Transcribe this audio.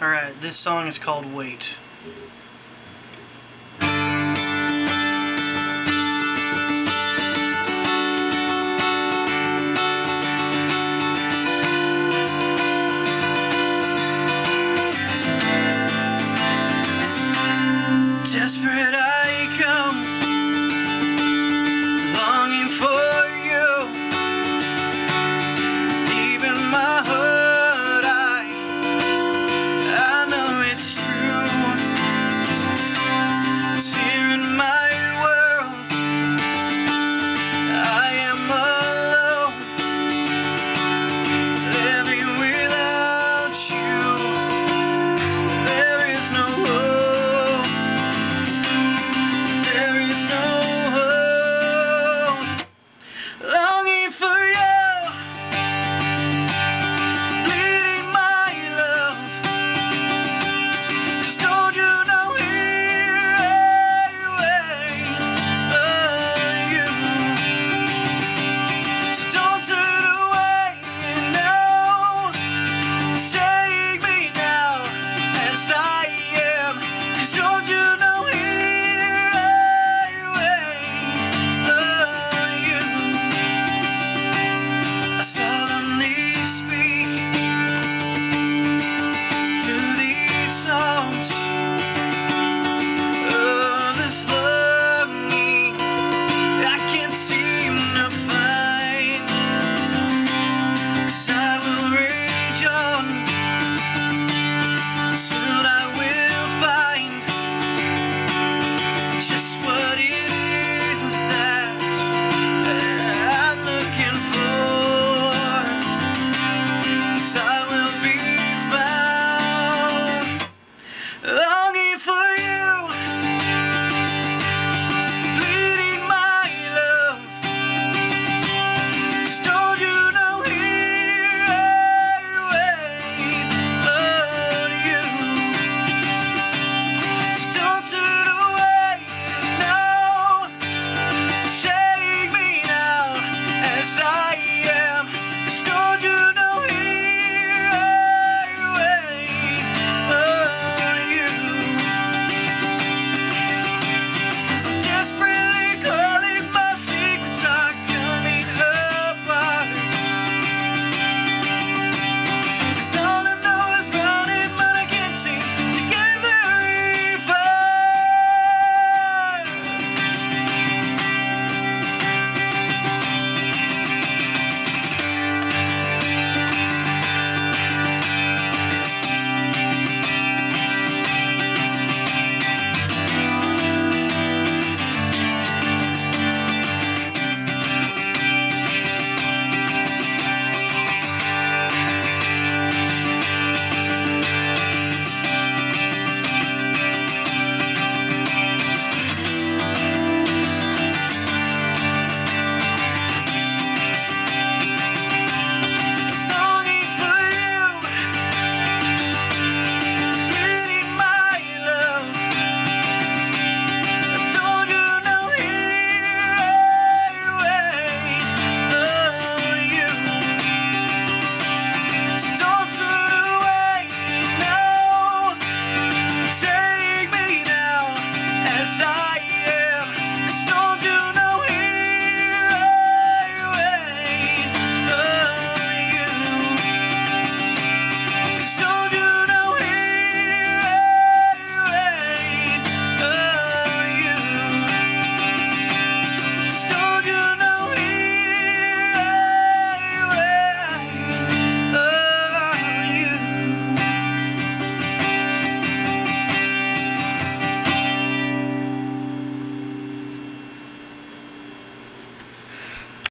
Alright, this song is called Wait.